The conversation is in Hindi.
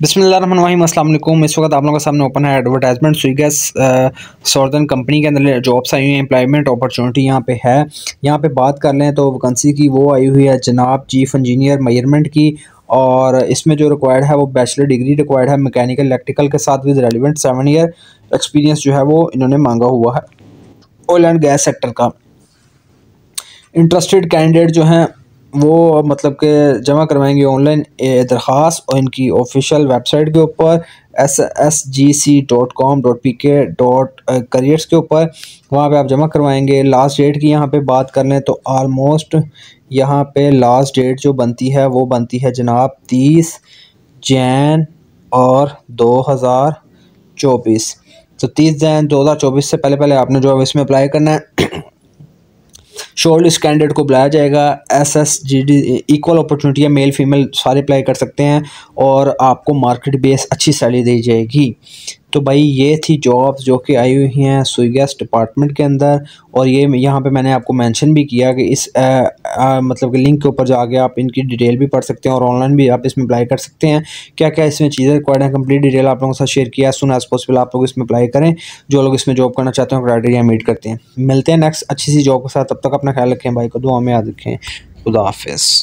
अस्सलाम वालेकुम इस वक्त आप लोगों के सामने ओपन है एडवर्टाइजमेंट स्विगस सॉर्दर्न कंपनी के अंदर जॉब्स आई हुई हैं एम्प्लॉयमेंट अपॉर्चुनिटी यहाँ पे है। यहाँ पे बात कर लें तो वैकेंसी की वो आई हुई है जनाब चीफ इंजीनियर मेज़रमेंट की और इसमें जो रिक्वायर्ड है वो बैचलर डिग्री रिक्वायर्ड है मैकेनिकल इलेक्ट्रिकल के साथ with relevant seven year experience जो है वो इन्होंने मांगा हुआ है। ऑयल एंड गैस सेक्टर का। इंटरेस्टेड कैंडिडेट जो हैं वो मतलब के जमा करवाएँगे ऑनलाइन दरख्वास्त और इनकी ऑफिशियल वेबसाइट के ऊपर S S G C dot com dot P K dot careers के ऊपर, वहाँ पे आप जमा करवाएँगे। लास्ट डेट की यहाँ पे बात कर लें तो आलमोस्ट यहाँ पे लास्ट डेट जो बनती है, वो बनती है जनाब तीस जैन और दो हज़ार चौबीस। तो तीस जैन दो हज़ार चौबीस से पहले पहले आपने जो है इसमें अप्लाई करना है शॉर्ट लिस्ट कैंडिडेट को बुलाया जाएगा। S S G D equal opportunity है। मेल फीमेल सारे अप्लाई कर सकते हैं और आपको मार्केट बेस अच्छी सैलरी दी जाएगी। तो भाई ये थी जॉब्स जो कि आई हुई हैं सुगैस डिपार्टमेंट के अंदर और ये यहाँ पे मैंने आपको मेंशन भी किया कि इस आ, आ, मतलब कि लिंक के ऊपर जाके आप इनकी डिटेल भी पढ़ सकते हैं और ऑनलाइन भी आप इसमें अप्लाई कर सकते हैं। क्या क्या इसमें चीज़ें रिक्वायर्ड हैं? कंप्लीट डिटेल आप लोगों के साथ शेयर किया। सुन एज पॉसिबल आप लोग इसमें अप्लाई करें। जो लोग इसमें जॉब करना चाहते हैं क्राइटेरिया मीट करते हैं। मिलते हैं नेक्स्ट अच्छी सी जॉब के साथ। तब तक अपना ख्याल रखें भाई को दुआ में याद रखें। खुदा हाफिज़।